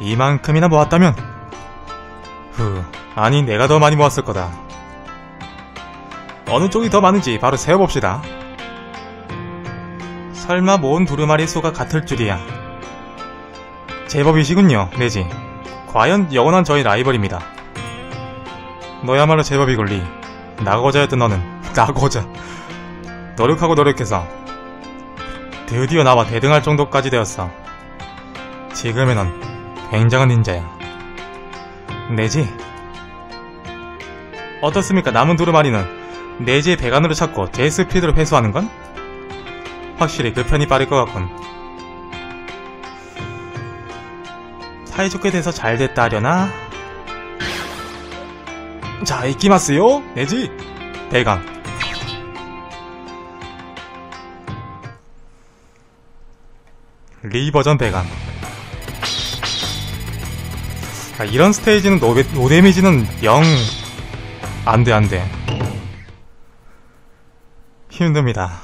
이만큼이나 모았다면 후 아니 내가 더 많이 모았을 거다. 어느 쪽이 더 많은지 바로 세어봅시다. 설마 모은 두루마리 수가 같을 줄이야. 제법이시군요 내지. 과연 영원한 저희 라이벌입니다. 너야말로 제법이걸리 나고자였던 너는 나고자. 노력하고 노력해서 드디어 나와 대등할 정도까지 되었어. 지금의 넌 굉장한 닌자야 내지 어떻습니까 남은 두루마리는 내지의 배관으로 찾고 제 스피드로 회수하는 건? 확실히 그 편이 빠를 것 같군 사이좋게 돼서 잘 됐다 하려나? 자, 이끼마스요? 내지? 배강. 리버전 배강. 아, 이런 스테이지는 노, 노 데미지는 0. 안 돼, 안 돼. 힘듭니다.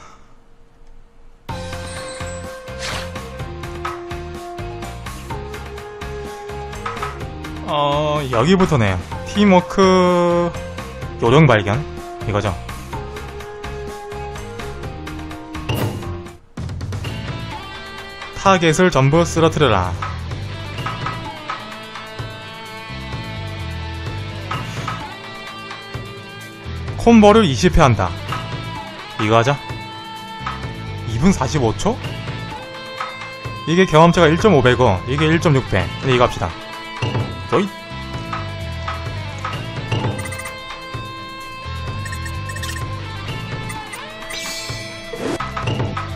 어, 여기부터네요. 팀워크 요령 발견 이거죠. 타겟을 전부 쓰러뜨려라. 콤보를 20회 한다. 이거 하자. 2분 45초? 이게 경험치가 1.5배고 이게 1.6배. 이거 합시다. 도잇!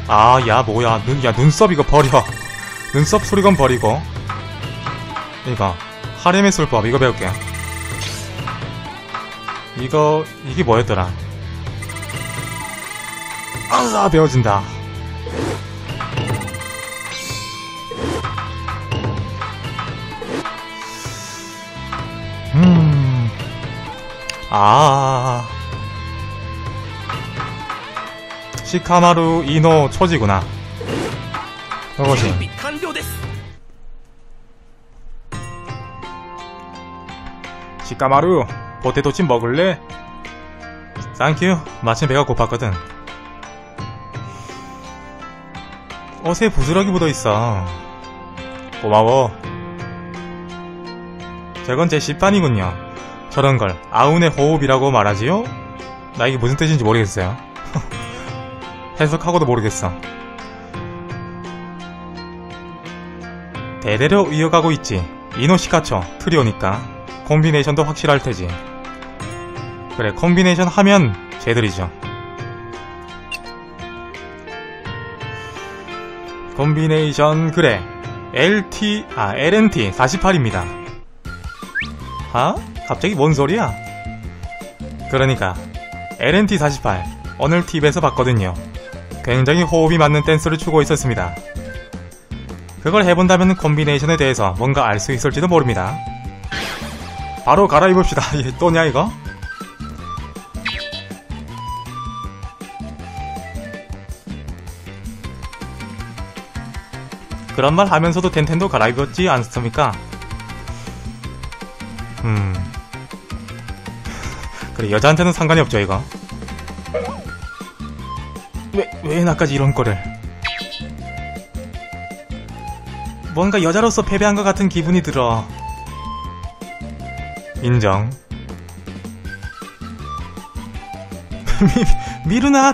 아, 야, 뭐야. 눈, 야, 눈썹 이거 버려. 눈썹 소리건 버리고. 이거. 하렘의 술법, 이거 배울게. 이거 이게 뭐였더라? 음. 아 배워진다. 음아. 시카마루 이노 초지구나. 이것이 시카마루. 포테토칩 먹을래? Thank you. 마침 배가 고팠거든. 옷에 부스러기 묻어있어. 고마워. 저건 제 시판이군요. 저런 걸 아운의 호흡이라고 말하지요? 나 이게 무슨 뜻인지 모르겠어요. 해석하고도 모르겠어. 대대로 이어가고 있지. 이노시카초, 트리오니까. 콤비네이션도 확실할 테지. 그래, 콤비네이션 하면 쟤들이죠. 콤비네이션, 그래. LT, 아, LNT 48입니다. 아? 갑자기 뭔 소리야? 그러니까, LNT 48. 오늘 팁에서 봤거든요. 굉장히 호흡이 맞는 댄스를 추고 있었습니다. 그걸 해본다면 콤비네이션에 대해서 뭔가 알 수 있을지도 모릅니다. 바로 갈아입읍시다. 얘 또냐 이거? 그런 말 하면서도 텐텐도 갈아입었지 않습니까? 음. 그래, 여자한테는 상관이 없죠, 이거. 왜, 왜 나까지 이런 거를. 뭔가 여자로서 패배한 것 같은 기분이 들어. 인정. 미, 미루나!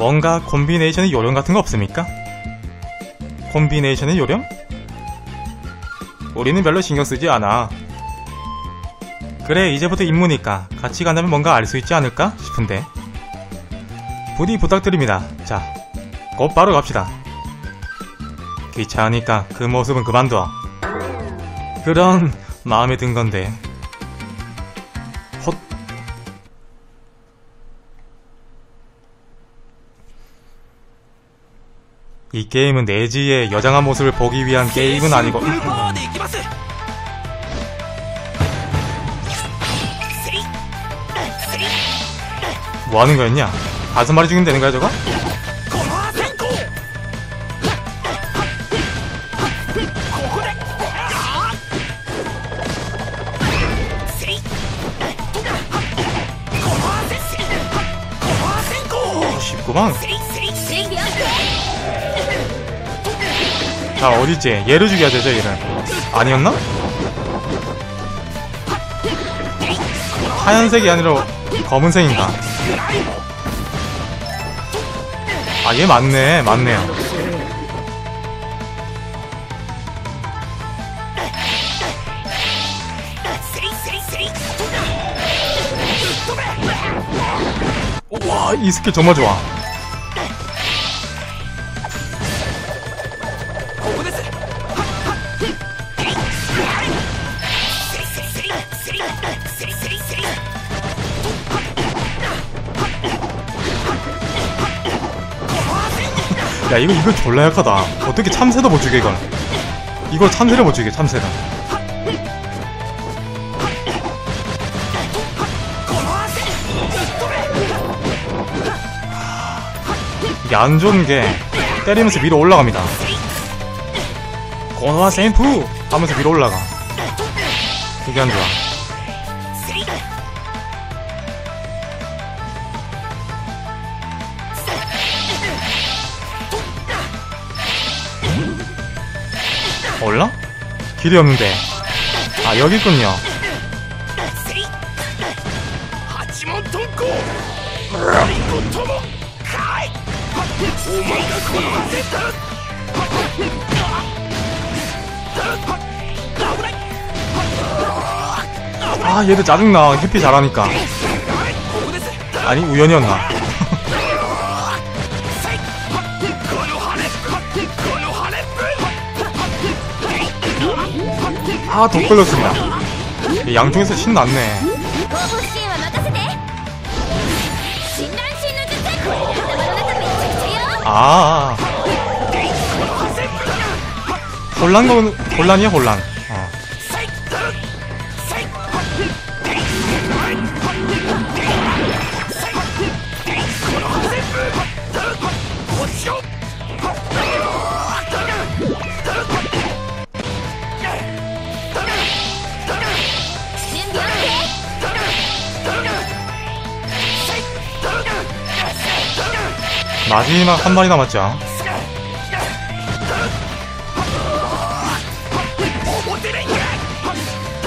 뭔가 콤비네이션의 요령 같은 거 없습니까? 콤비네이션의 요령? 우리는 별로 신경 쓰지 않아. 그래, 이제부터 임무니까 같이 간다면 뭔가 알 수 있지 않을까 싶은데. 부디 부탁드립니다. 자, 곧 바로 갑시다. 귀찮으니까 그 모습은 그만둬. 그런 마음에 든 건데. 이 게임은 내지의 여장한 모습을 보기 위한 게임은 아니고. 뭐 하는 거였냐? 다섯 마리 죽이면 되는 거야 저거? 어, 쉽구만. 자, 어딨지? 얘를 죽여야 되죠, 얘를. 아니었나? 하얀색이 아니라 검은색인가? 아, 얘 맞네. 맞네요. 와, 이 스킬 정말 좋아. 이거, 이거 졸라 약하다. 어떻게 참새도 못 죽여, 이걸. 이걸 참새를 못 죽여, 참새를. 이게 안 좋은 게, 때리면서 위로 올라갑니다. 고노와 샘프! 하면서 위로 올라가. 그게 안 좋아. 길이 없는데. 아 여기 있군요. 아 얘들 짜증나. 해피 잘하니까. 아니 우연이었나? 아, 더 걸렸습니다. 양쪽에서 신 났네. 아. 혼란 건, 혼란이야, 혼란. 마지막 한 마리 남았죠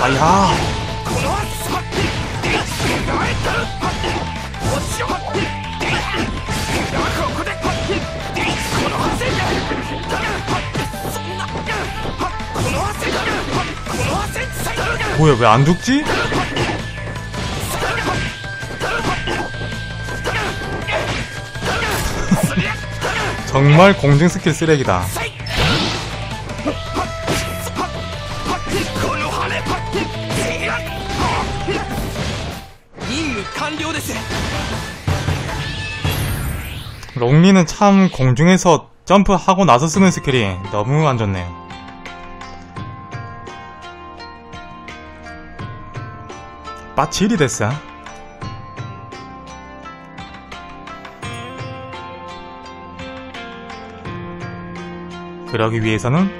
아야 뭐야 왜 안 죽지? 정말 공중 스킬 쓰레기다. 록 리는 참 공중에서 점프하고 나서 쓰는 스킬이 너무 안 좋네요. 빡칠이 됐어. 그러기 위해서는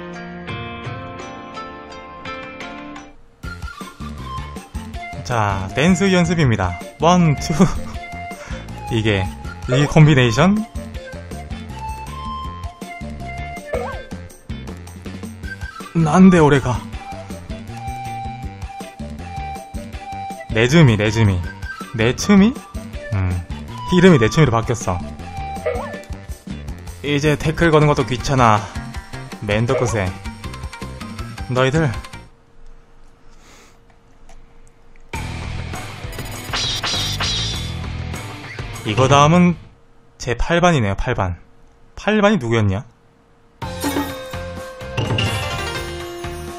자 댄스 연습입니다. 원, 투. 이게 이게 콤비네이션. 난데 오래가. 내즈미 내즈미. 내츠미? 음 이름이 내츠미로 바뀌었어. 이제 태클 거는 것도 귀찮아 맨더 끝에 너희들 이거 다음은 제 8반이네요 8반 8반이 누구였냐?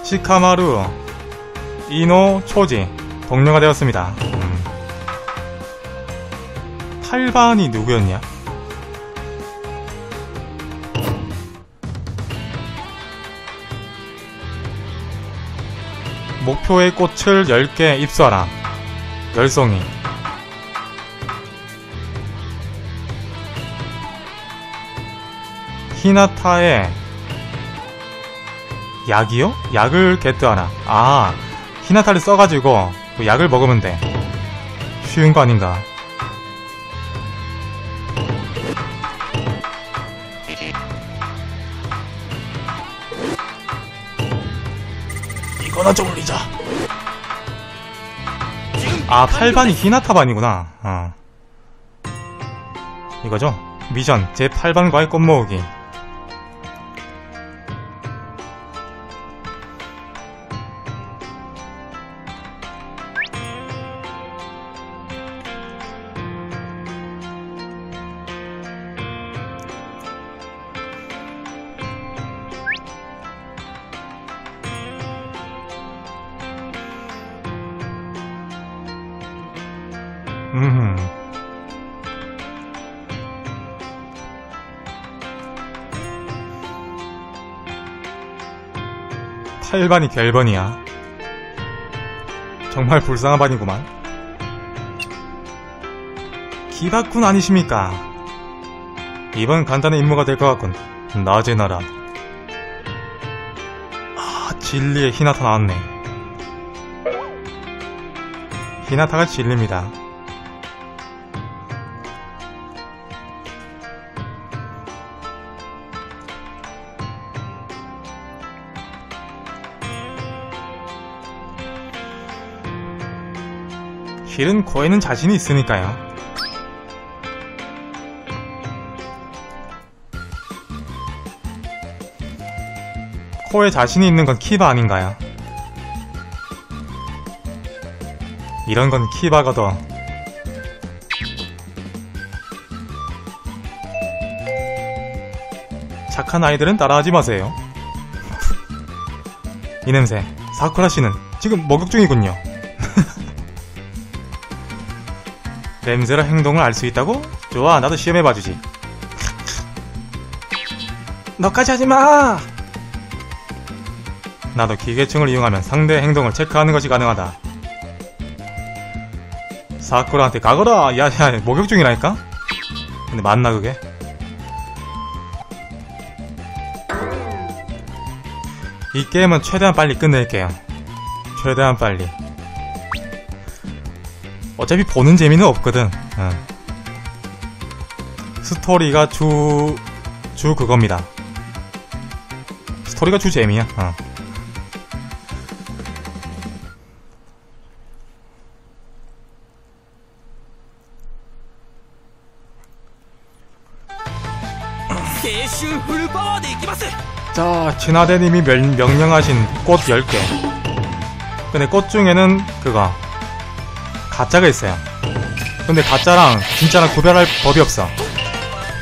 시카마루 이노 초지 동료가 되었습니다. 음. 8반이 누구였냐? 목표의 꽃을 10개 입수하라. 열송이 히나타의 약이요? 약을 겟트하라. 아, 히나타를 써가지고 약을 먹으면 돼. 쉬운 거 아닌가. 좀 올리자 아 8반이 히나타반이구나 어. 이거죠? 미션 제8반과의 꽃 모으기 음. 팔반이 결번이야. 정말 불쌍한 반이구만. 기박군 아니십니까? 이번 간단한 임무가 될 것 같군. 낮의 나라. 아, 진리의 히나타 나왔네. 히나타가 진리입니다. 실은 코에는 자신이 있으니까요. 코에 자신이 있는 건 키바 아닌가요? 이런 건 키바가 더 착한 아이들은 따라하지 마세요. 이 냄새, 사쿠라 씨는 지금 목욕 중이군요. 냄새로 행동을 알 수 있다고? 좋아, 나도 시험해봐주지. 너까지 하지마! 나도 기계층을 이용하면 상대의 행동을 체크하는 것이 가능하다. 사쿠라한테 가거라! 야, 야, 목욕 중이라니까? 근데 맞나, 그게? 이 게임은 최대한 빨리 끝낼게요. 최대한 빨리. 어차피 보는 재미는 없거든. 어. 스토리가 주, 주 그겁니다. 스토리가 주 재미야. 어. 자, 진화대님이 명, 명령하신 꽃 10개. 근데 꽃 중에는 그거, 가짜가 있어요. 근데 가짜랑 진짜랑 구별할 법이 없어.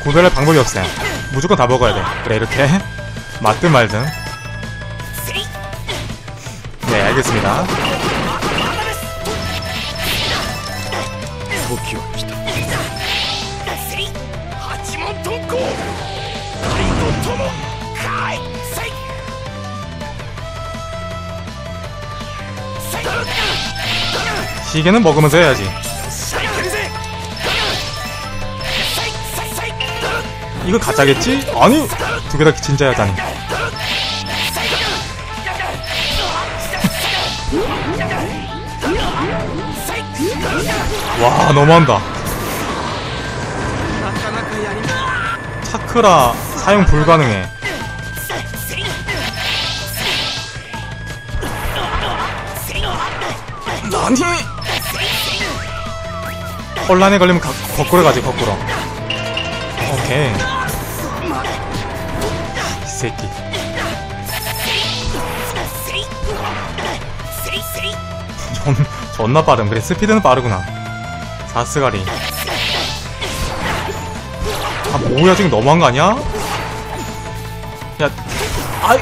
구별할 방법이 없어요. 무조건 다 먹어야 돼. 그래, 이렇게. 맞든 말든. 네, 알겠습니다. 時は 기계는 먹으면서 해야지. 이거 가짜겠지? 아니 두 개 다 진짜야 자니 와 너무한다. 차크라 사용 불가능해. 아니! 혼란에 걸리면 가, 거꾸로 가지, 거꾸로. 오케이. 이 새끼. 존, 존나 빠름. 그래, 스피드는 빠르구나. さすが 리. 아, 뭐야, 지금 너무한 거 아니야? 야, 아이,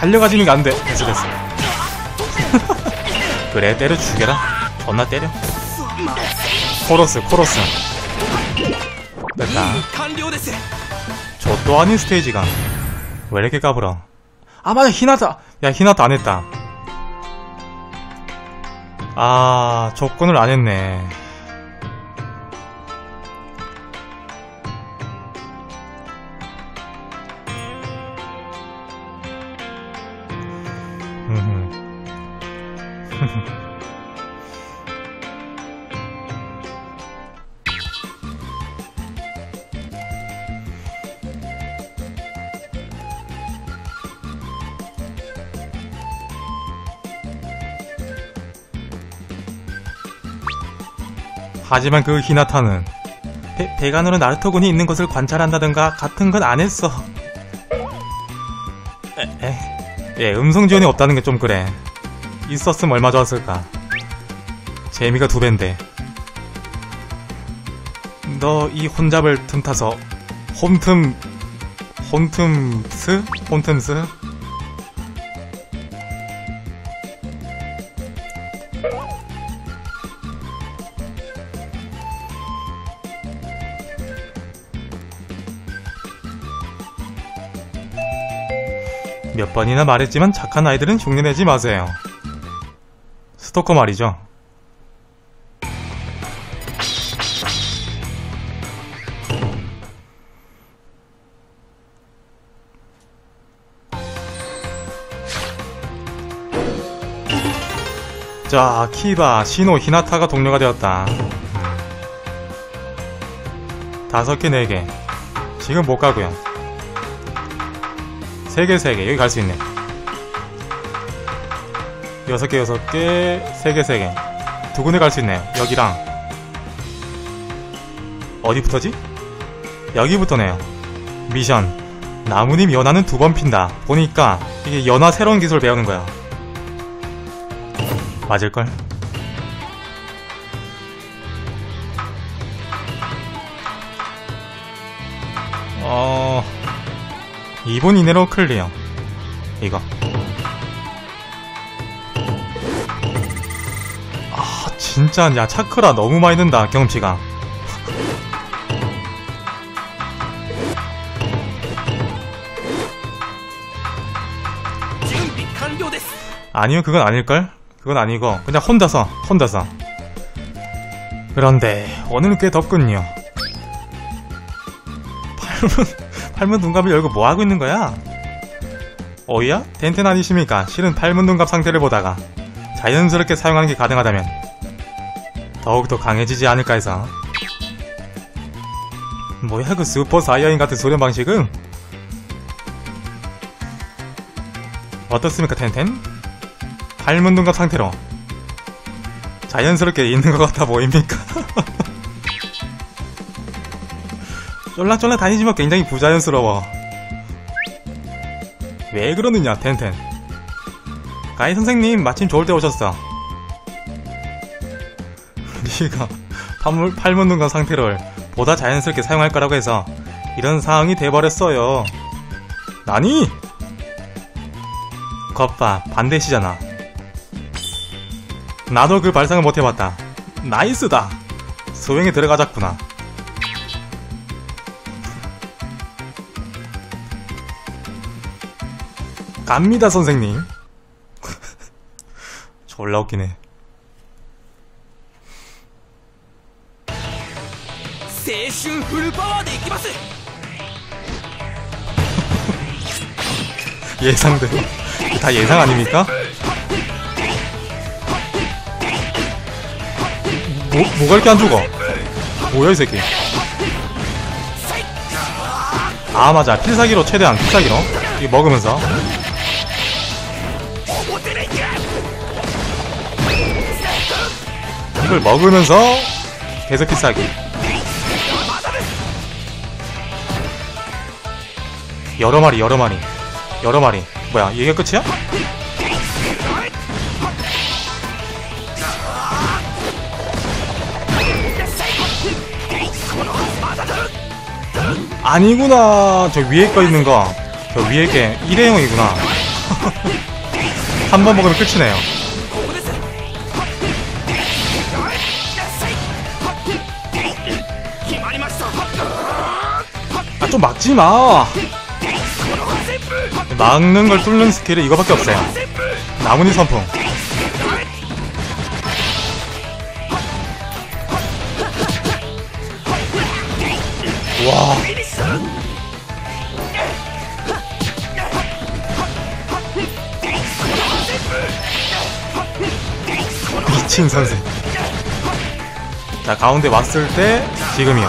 달려가지는 게 안 돼. 됐어, 됐어. 그래, 때려 죽여라. 존나 때려. 코러스 코러스. 됐다. 저 또 아닌 스테이지가. 왜 이렇게 까불어? 아 맞아. 히나타. 야 히나타 안했다. 아 접근을 안했네. 음흠. 하지만 그 히나타는 배, 배관으로 나루토군이 있는 것을 관찰한다든가 같은 건 안 했어. 에, 에. 예, 음성 지원이 없다는 게 좀 그래. 있었으면 얼마 좋았을까. 재미가 두 배인데. 너 이 혼잡을 틈타서 홈틈 홈틈스? 홈틈스? 몇 번이나 말했지만 착한 아이들은 흉내내지 마세요. 스토커 말이죠. 자, 키바, 시노, 히나타가 동료가 되었다. 다섯 개, 네 개. 지금 못 가고요. 세 개, 세 개. 여기 갈 수 있네. 여섯 개, 여섯 개, 세 개, 세 개. 두 군데 갈 수 있네요. 여기랑. 어디부터지? 여기부터네요. 미션. 나무님 연화는 두 번 핀다. 보니까 이게 연화 새로운 기술 배우는 거야. 맞을걸? 2분 이내로 클리어 이거. 아 진짜 야 차크라 너무 많이 든다 경험치가. 아니요 그건 아닐걸? 그건 아니고 그냥 혼자서 혼자서. 그런데 오늘은 꽤 덥군요. 8분 팔문 둔갑을 열고 뭐하고 있는 거야? 어이야? 텐텐 아니십니까? 실은 팔문 둔갑 상태를 보다가, 자연스럽게 사용하는 게 가능하다면, 더욱더 강해지지 않을까 해서. 뭐야, 그 슈퍼 사이어인 같은 소련 방식은? 어떻습니까, 텐텐? 팔문 둔갑 상태로 자연스럽게 있는 것 같아 보입니까? 쫄랑쫄랑 다니지만 굉장히 부자연스러워 왜 그러느냐 텐텐 가이 선생님 마침 좋을 때 오셨어 네가 팔문, 팔문둔갑 상태를 보다 자연스럽게 사용할 거라고 해서 이런 상황이 돼버렸어요 나니? 겉봐 반대시잖아 나도 그 발상을 못 해봤다. 나이스다. 소행에 들어가자꾸나. 갑니다 선생님. 졸라 웃기네 예상대로 다 예상 아닙니까? 뭐, 뭐가 이렇게 안 죽어? 뭐야 이 새끼? 아 맞아. 필살기로 최대한 필살기로. 이거 먹으면서. 이걸 먹으면서 계속 필살기. 여러 마리, 여러 마리, 여러 마리. 뭐야, 이게 끝이야? 아니구나. 저 위에 거 있는 거. 저 위에 게 일회용이구나. 한 번 먹으면 끝이네요. 아, 좀 막지 마. 막는 걸 뚫는 스킬이 이거밖에 없어요. 나무니 선풍. 와. 미친 선생. 자, 가운데 왔을 때, 지금이요.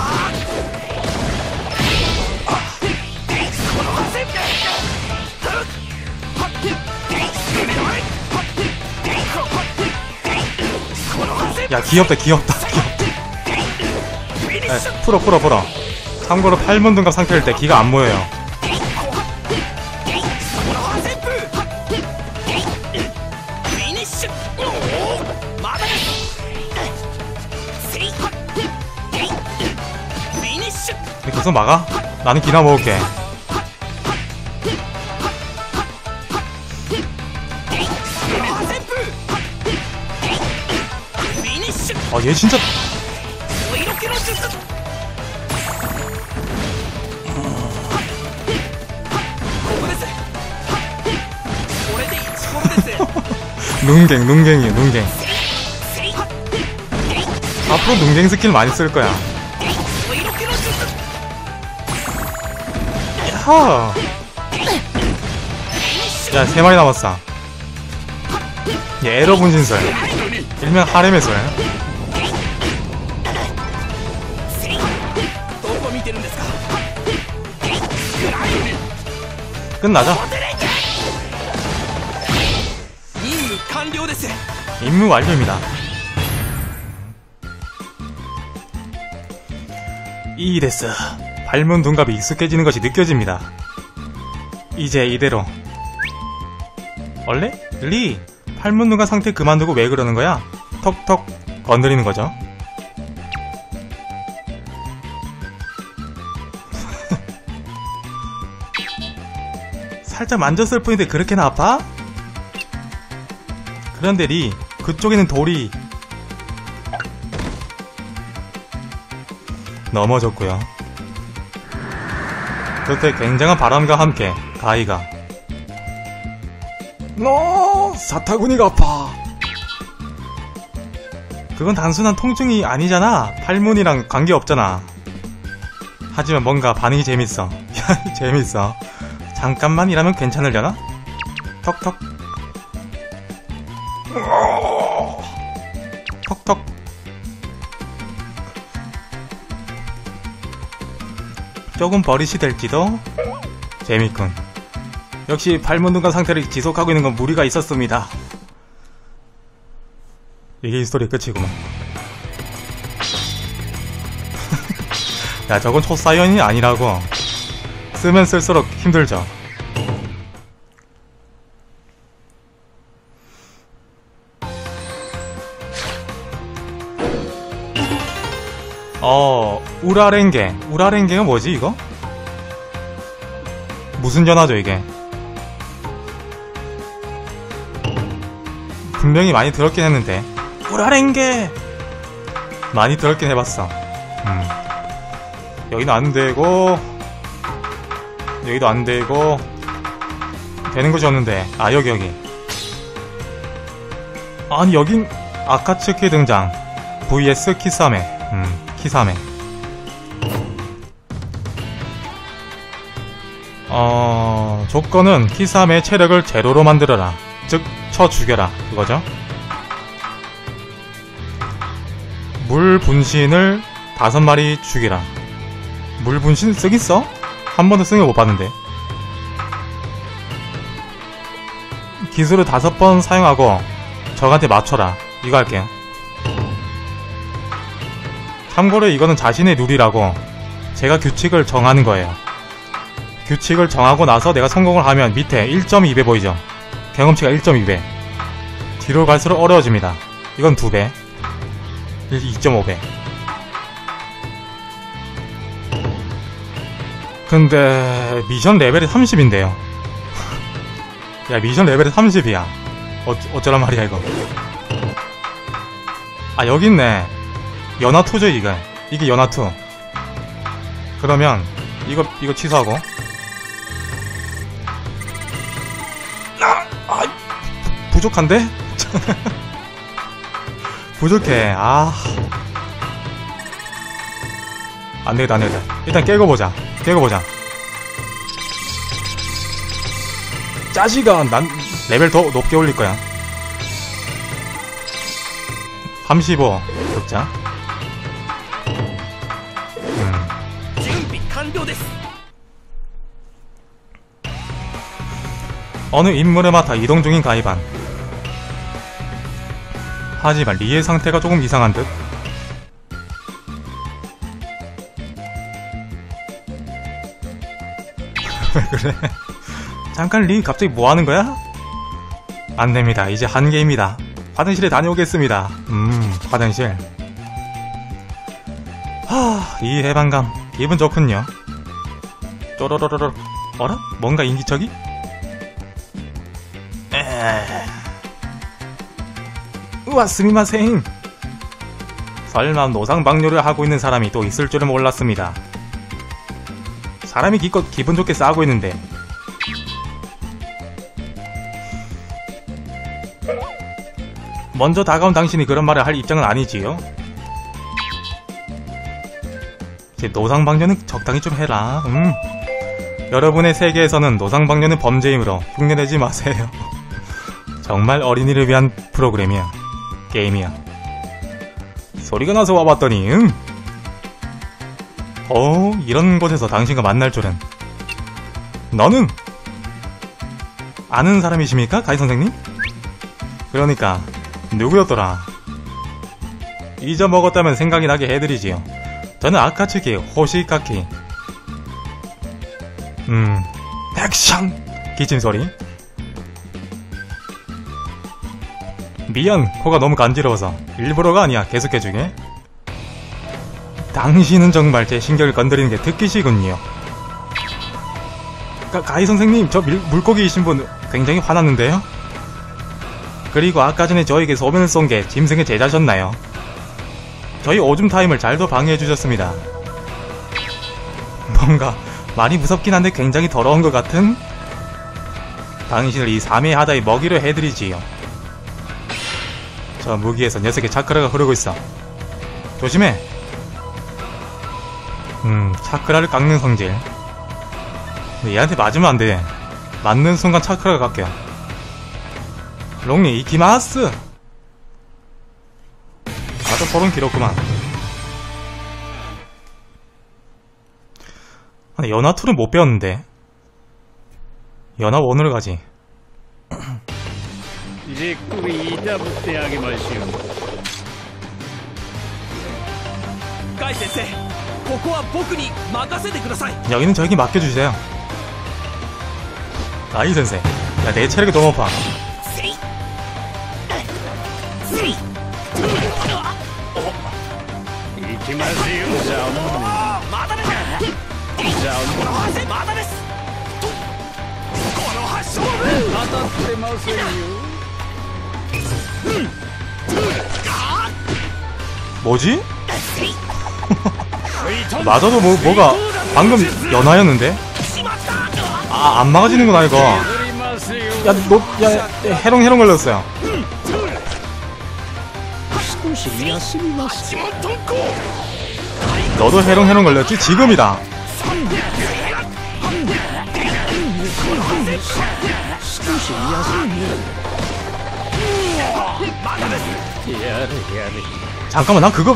야, 귀엽다, 귀엽다, 귀엽다. 에, 풀어, 풀어, 풀어. 참고로 8문 등급 상태일 때 기가 안 모여요. 계속 막아? 나는 기나 먹을게. 아 얘 진짜 눈갱 눈갱이에요 눈갱. 앞으로 눈갱 스킬 많이 쓸 거야. 아하. 야 세마리 남았어. 얘 에러 분신설 일명 하렘의 설 끝나자. 임무 완료입니다. 이 됐어. 발문 둔갑이 익숙해지는 것이 느껴집니다. 이제 이대로. 원래? 리! 팔문 둔갑 상태 그만두고 왜 그러는 거야? 톡톡 건드리는 거죠. 살짝 만졌을 뿐인데 그렇게나 아파? 그런데 리, 그쪽에는 돌이 넘어졌고요. 그때 굉장한 바람과 함께 가이가 너 사타구니가 아파. 그건 단순한 통증이 아니잖아. 팔문이랑 관계 없잖아. 하지만 뭔가 반응이 재밌어. 야, 재밌어. 잠깐만 일하면 괜찮으려나? 턱턱. 조금 버릇이 될지도 재밌군. 역시 발문둥간 상태를 지속하고 있는 건 무리가 있었습니다. 이게 이 스토리 끝이구만. 야, 저건 초사연이 아니라고. 쓰면 쓸수록 힘들죠. 우라랭게. 우라랭게가 뭐지, 이거? 무슨 전화죠, 이게? 분명히 많이 들었긴 했는데. 우라랭게! 많이 들었긴 해봤어. 음. 여기는 안 되고, 여기도 안 되고, 되는 것이 없는데. 아, 여기, 여기. 아니, 여긴 아카츠키 등장. vs 키사메. 음, 키사메. 어, 조건은 키사메의 체력을 제로로 만들어라. 즉, 쳐 죽여라. 그거죠. 물 분신을 다섯 마리 죽이라. 물 분신 쓰겠어? 한 번도 쓰는 거 못 봤는데. 기술을 다섯 번 사용하고 적한테 맞춰라. 이거 할게요. 참고로 이거는 자신의 룰이라고 제가 규칙을 정하는 거예요. 규칙을 정하고 나서 내가 성공을 하면 밑에 1.2배 보이죠? 경험치가 1.2배. 뒤로 갈수록 어려워집니다. 이건 2배. 2.5배. 근데 미션 레벨이 30인데요. 야 미션 레벨이 30이야. 어, 어쩌란 말이야 이거. 아 여기 있네. 연하2죠 이게. 이게 연하2. 그러면 이거 이거 취소하고. 부족한데? 부족해. 아. 안되겠다 안되겠다. 일단 깨고 보자. 깨고 보자. 짜지가 난 레벨 더 높게 올릴 거야. 35 격자. 음. 어느 인물을 맡아 이동 중인 가이반. 하지만 리의 상태가 조금 이상한 듯. 왜 그래? 잠깐 리 갑자기 뭐 하는 거야? 안 됩니다. 이제 한계입니다. 화장실에 다녀오겠습니다. 음, 화장실. 하, 이 해방감. 기분 좋군요. 쪼로로로로. 어라? 뭔가 인기척이? 우와 스미마생. 설마 노상방뇨를 하고 있는 사람이 또 있을 줄은 몰랐습니다. 사람이 기껏 기분 좋게 싸고 있는데. 먼저 다가온 당신이 그런 말을 할 입장은 아니지요? 이제 노상방뇨는 적당히 좀 해라 음. 여러분의 세계에서는 노상방뇨는 범죄이므로 흉내내지 마세요. 정말 어린이를 위한 프로그램이야. 게임이야. 소리가 나서 와봤더니, 응? 어, 이런 곳에서 당신과 만날 줄은. 너는? 아는 사람이십니까? 가이 선생님? 그러니까, 누구였더라? 잊어먹었다면 생각이 나게 해드리지요. 저는 아카츠키 호시카키. 음, 액션! 기침 소리. 미안, 코가 너무 간지러워서. 일부러가 아니야, 계속해주게. 당신은 정말 제 신경을 건드리는 게 특기시군요. 가, 가희 선생님, 저 밀- 물고기이신 분 굉장히 화났는데요? 그리고 아까 전에 저에게 소변을 쏜 게 짐승의 제자셨나요? 저희 오줌 타임을 잘도 방해해주셨습니다. 뭔가 많이 무섭긴 한데 굉장히 더러운 것 같은? 당신을 이 삼의 하다의 먹이로 해드리지요. 저 무기에서 녀석의 차크라가 흐르고 있어. 조심해. 음, 차크라를 깎는 성질. 얘한테 맞으면 안 돼. 맞는 순간 차크라가 깎여. 롱리 이키마스. 아주 소름 길었구만. 아니, 연하2를 못 배웠는데. 연하1으로 가지. じっくりいたぶってあげましょうカイ先生ここは僕に任せてください 여기는 저에게 맡겨주세요. 아이 선생. 야, 내 체력이 너무 높아. せいせい行きますよじゃあーまだですじゃこの発射まだですとこの発射は当たってませんよ 뭐지? 맞아도 뭐, 뭐가 방금 연하였는데? 아, 안 막아지는구나, 이거. 야, 너, 야, 해롱해롱 걸렸어요. 너도 해롱해롱 걸렸지? 지금이다. 잠깐만 난 그거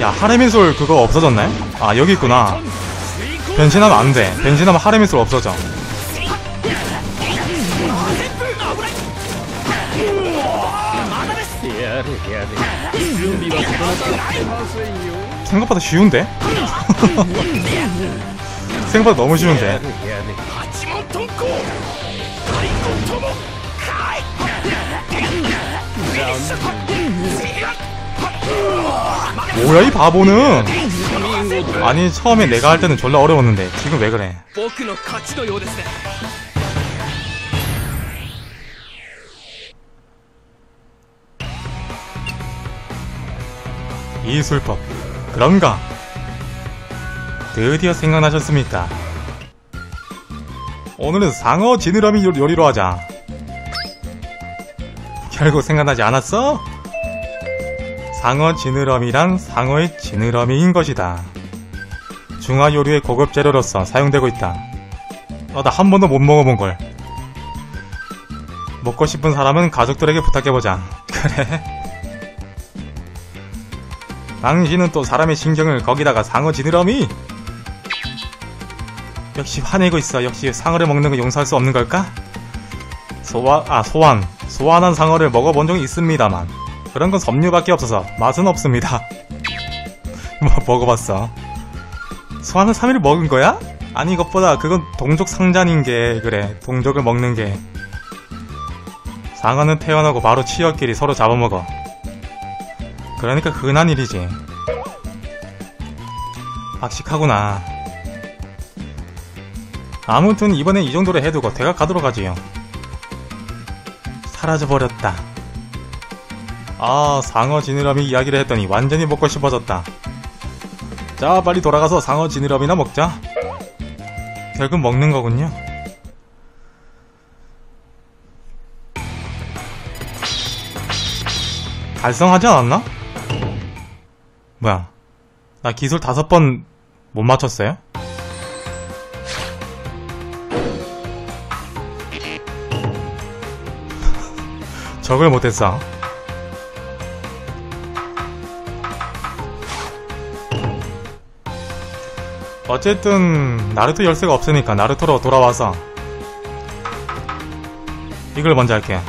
야 하레민 솔 그거 없어졌네? 아 여기 있구나 변신하면 안돼 변신하면 하레민 솔 없어져 생각보다 쉬운데? 생각보다 너무 쉬운데 뭐야 이 바보는? 아니 처음에 내가 할 때는 졸라 어려웠는데 지금 왜 그래? 이술법. 그런가? 드디어 생각나셨습니까? 오늘은 상어 지느러미 요리로 하자. 결국 생각나지 않았어? 상어 지느러미란 상어의 지느러미인 것이다. 중화 요리의 고급 재료로서 사용되고 있다. 어, 나한 번도 못 먹어본 걸. 먹고 싶은 사람은 가족들에게 부탁해보자. 그래. 당신은 또 사람의 신경을 거기다가 상어 지느러미? 역시 화내고 있어. 역시 상어를 먹는 거 용서할 수 없는 걸까? 소화, 아, 소환. 소환한 상어를 먹어본 적이 있습니다만. 그런 건 섬유밖에 없어서 맛은 없습니다. 뭐, 먹어봤어. 소환을 3일 먹은 거야? 아니, 이것보다 그건 동족 상잔인 게, 그래. 동족을 먹는 게. 상어는 태어나고 바로 치어끼리 서로 잡아먹어. 그러니까 흔한 일이지. 박식하구나. 아무튼 이번엔 이 정도로 해두고 대가 가도록 하지요. 사라져버렸다. 아, 상어 지느러미 이야기를 했더니 완전히 먹고 싶어졌다. 자, 빨리 돌아가서 상어 지느러미나 먹자. 결국 먹는 거군요. 달성하지 않았나? 뭐야? 나 기술 다섯 번 못 맞췄어요? 적을 못했어. 어쨌든 나루토 열쇠가 없으니까 나루토로 돌아와서 이걸 먼저 할게.